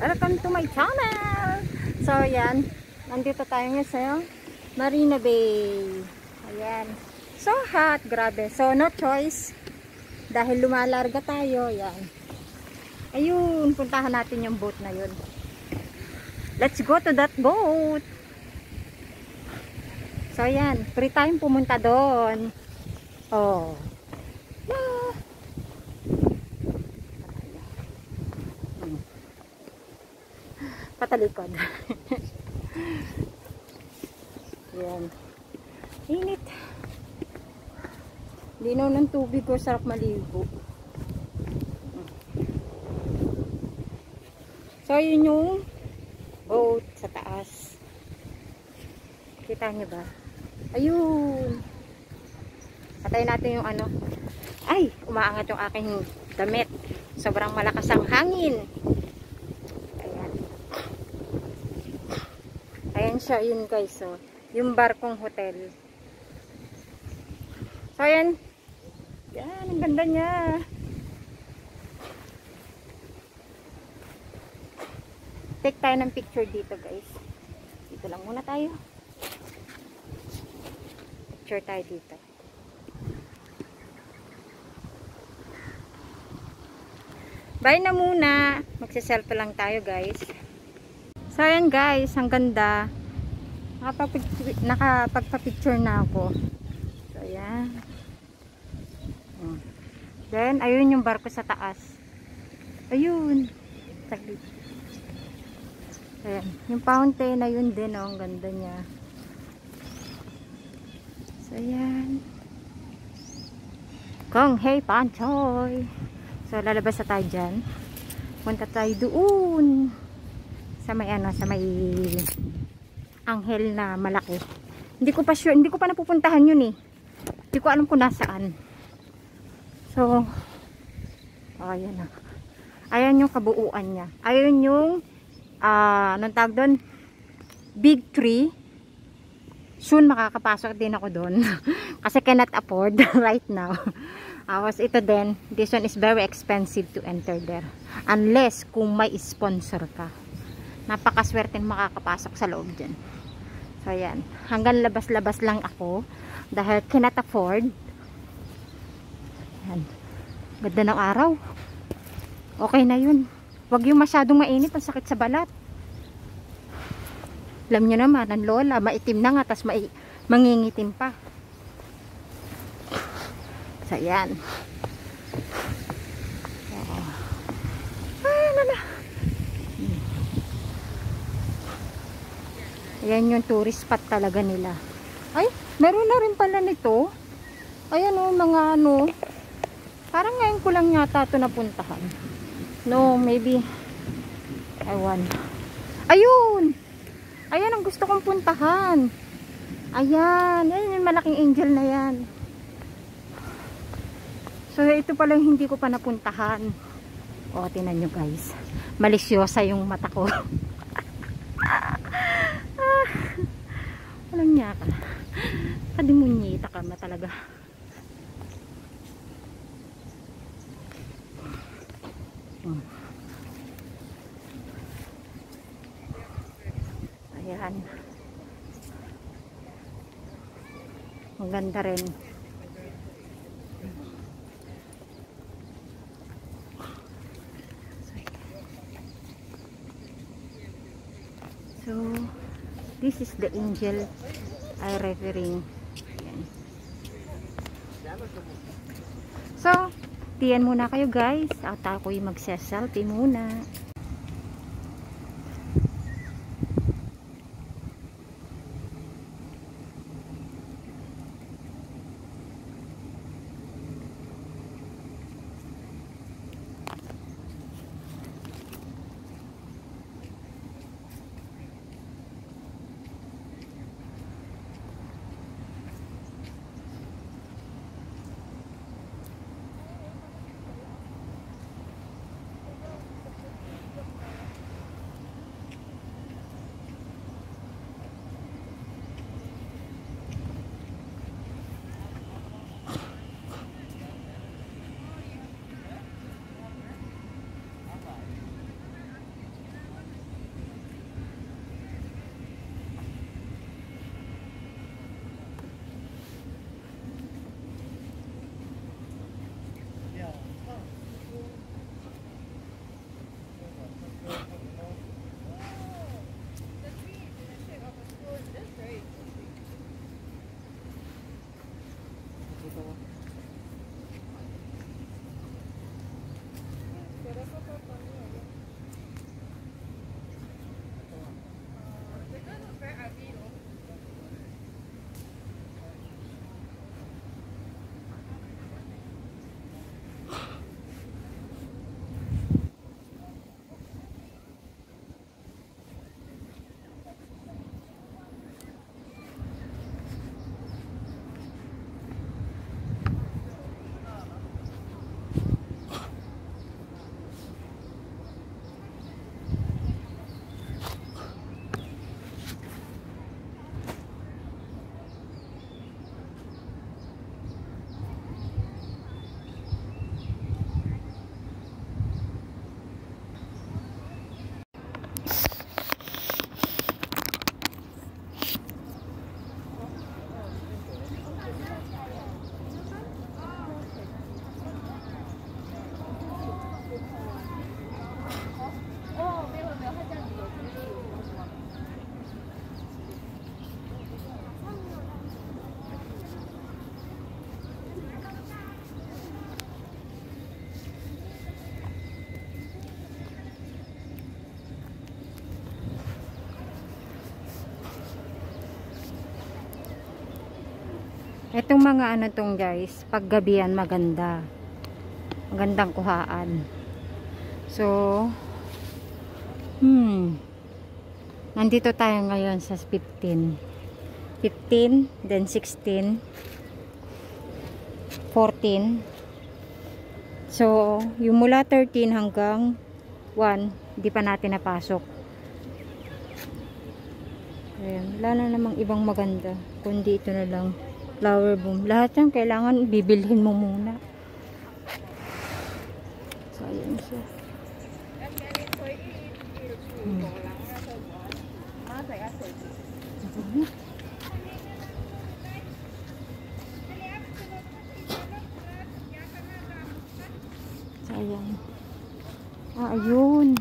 Welcome to my channel! So, ayan. Nandito tayo ngayon sa Marina Bay. Ayan. So hot. Grabe. So, no choice. Dahil lumalarga tayo. Ayan. Ayun. Puntahan natin yung boat na yun. Let's go to that boat! So, ayan. Free time pumunta doon. Oh. Patalikod. Yan. Init. Linaw ng tubig ko. Sarap maligo. So, yun yung boat sa taas. Kita nyo ba? Ayun. Patay natin yung ano. Ay, umaangat yung aking damit. Sobrang malakas ang hangin. Ayan. Ayan siya, yun guys. So, yung barkong hotel. So, ayan. Yan, ang ganda niya. Take tayo ng picture dito guys. Dito lang muna tayo. Picture tayo dito. Bye na muna. Magsiselfie lang tayo guys. So ayan guys, ang ganda. Nakapagpa-picture na ako. So ayan. Oh. Then ayun yung barko sa taas. Ayun. Saglit. Ayan. Yung fountain na yun din oh, ang ganda niya. So ayan. Kong hey panchoy. So, lalabas na tayo dyan. Punta tayo doon. Sa may ano, sa may anghel na malaki. Hindi ko pa sure, hindi ko pa napupuntahan yun eh. Hindi ko alam kung nasaan. So, oh, ayan na. Ayan yung kabuuan niya. Ayan yung, uh, anong tawag doon? Big tree. Soon makakapasok din ako doon. Kasi cannot afford right now. Awas ito din, this one is very expensive to enter there. Unless kung may sponsor ka. Napakaswerte makakapasok sa loob dyan. So ayan, hanggang labas-labas lang ako dahil cannot afford. Ayan. Ganda ng araw. Okay na yun. Huwag yung masyadong mainit, ang sakit sa balat. Alam nyo naman, ang lola, maitim na nga, tas mai mangingitim pa. So, ayan. Oh. Ay, nala. Ayan yung tourist spot talaga nila. Ay, meron na rin pala nito. Ayan o, oh, mga ano. Parang ngayon ko lang yata ito napuntahan. No, maybe. Ewan. Ayun! Ayan ang gusto kong puntahan. Ayan. Ayan yung malaking angel na yan. So, ito pala yung hindi ko pa napuntahan. O, tinan nyo guys. Malisyosa yung mata ko. ah, walang niya ka. Kadimunyita ka ma talaga. Hmm. Ayan. Ang ganda rin. So, this is the angel I referring. So, tiyan muna kayo guys. At ako'y magsa-selfie muna. 그래서 그런 거니? Itong mga ano tong guys, paggabihan maganda. Magandang kuhaan. So, hmm, nandito tayo ngayon sa 15. 15, then 16, 14. So, yung mula 13 hanggang 1, hindi pa natin napasok. Ayan, wala na namang ibang maganda. Kundi ito na lang. Flower boom. Lahat yan, kailangan bibilhin mo muna. So, ayan siya. Hmm. So, ayan. Ah, ayun.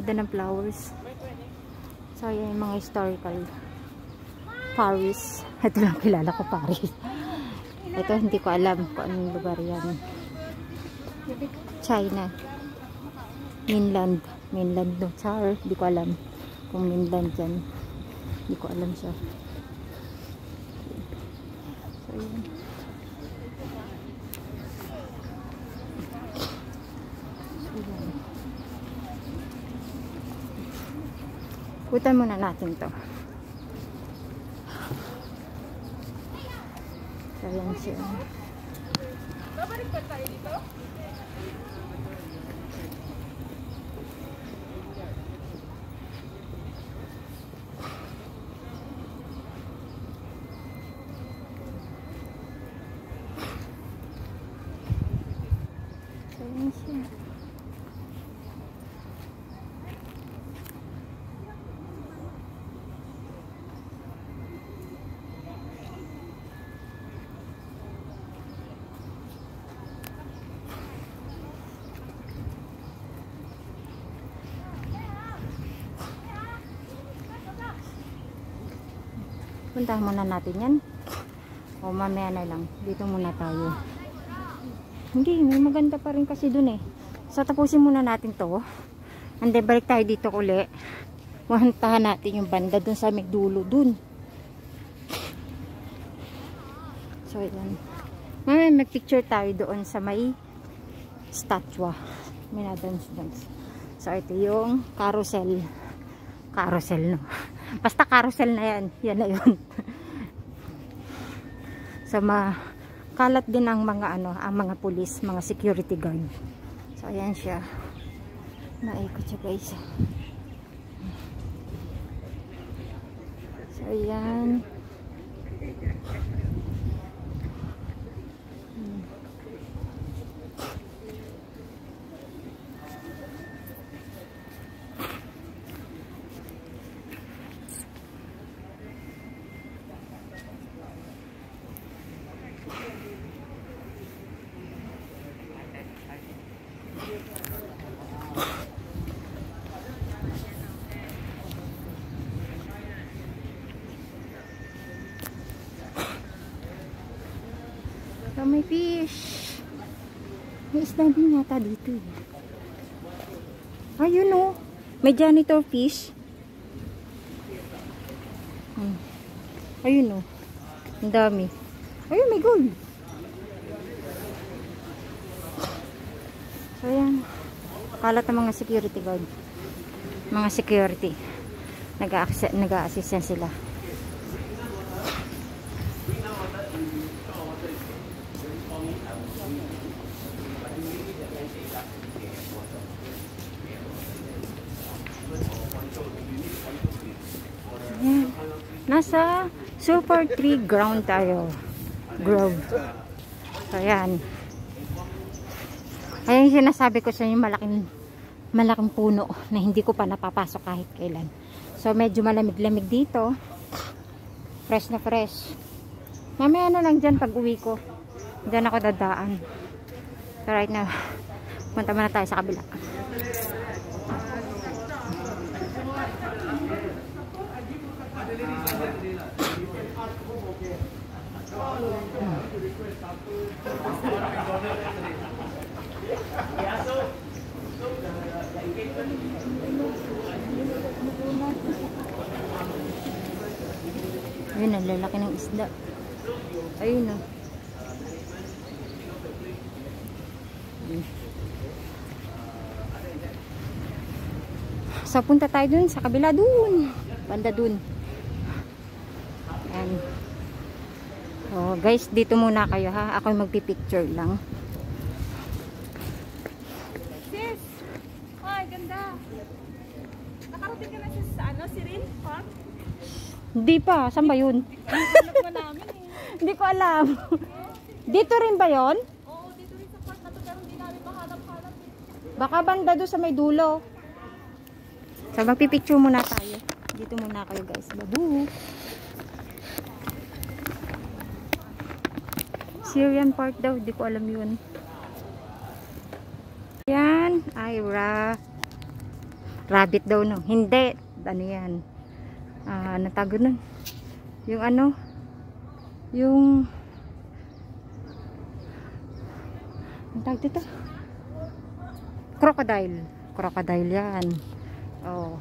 Ganda ng flowers. So, ayan yung mga historical Paris. Ito lang kilala ko, Paris. Ito, hindi ko alam kung anong lugar yan. China. Mainland. Mainland no. Char. Hindi ko alam kung mainland yan. Hindi ko alam siya. So, ayan. So, ayan. Putan muna natin to. So, ayan siya. So, ayan siya. Puntahan muna natin yan. O mamaya na lang. Dito muna tayo. Hindi, may maganda pa rin kasi dun eh. So tapusin muna natin to. And then balik tayo dito uli. Mahantahan natin yung banda dun sa may dulo dun. So yan. Mamaya mag-picture tayo doon sa may statua. May na-dance-dance. So ito yung carousel. Carousel no. Basta carousel na yan. Yan na yun. so kalat din ang mga ano, ang mga pulis, mga security guard. So ayan siya. Naikot siya guys. So ayan. So, may fish. May isda din yata dito eh. Ayun o. May janitor fish. Hmm. Ayun o. Ang dami. Ayun, may gold. So, ayan. Kalat ng mga security guard. Mga security. Nag-a-assist nag sila. Nasa Super Tree Ground tayo. Grove. So, ayan. Ayan yung sinasabi ko sa inyo, malaking, malaking puno na hindi ko pa napapasok kahit kailan. So, medyo malamig-lamig dito. Fresh na fresh. Mamaya na lang dyan pag uwi ko. Dyan ako dadaan. So, right now, punta muna tayo sa kabila. yeah, so, Ayun, ang lalaki ng isda. Ayun ah. na. So, punta tayo dun sa kabila dun. Banda dun. Guys, dito muna kayo ha. Ako yung magpipicture lang. Sis! Ay, ganda! Nakarating ka na sis sa ano, Sirin Park? Hindi pa. Saan ba yun? Namin eh. Hindi ko alam. Dito rin ba yon? Oo, dito rin sa park na to, pero hindi namin mahanap-hanap eh. Baka banda doon sa may dulo. So, magpipicture muna tayo. Dito muna kayo guys. Babu! Syrian Park daw. Hindi ko alam yun. Yan. Ay, ra. Rabbit daw, no? Hindi. Ano yan? Ah, tawag nun? Yung ano? Yung... Ang tawag dito? Crocodile. Crocodile yan. Oh.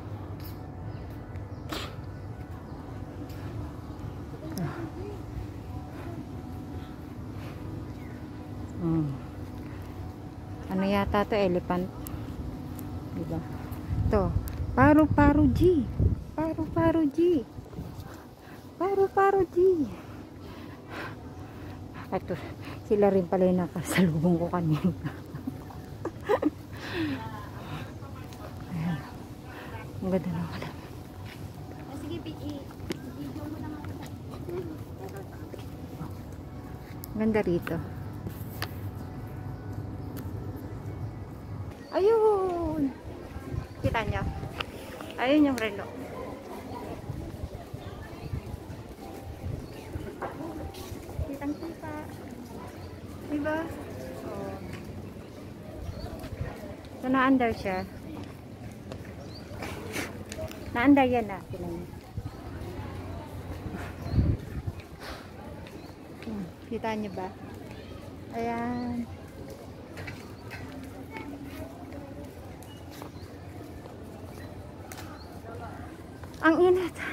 Hmm. Ano yata to elephant? Diba? To. Paru paru G. Paru paru G. Paru paru G. Ito, sila rin pala yung nakasalubong ko kanina. Ang ganda ng kalam. Sige, video mo naman. Ganda rito. Ayun yung relo. Kitang kita. Diba? Oh. So, na-under siya. Na-under yan na. Tingnan nyo. Hmm, Kita niyo ba? Ayan. Ang init.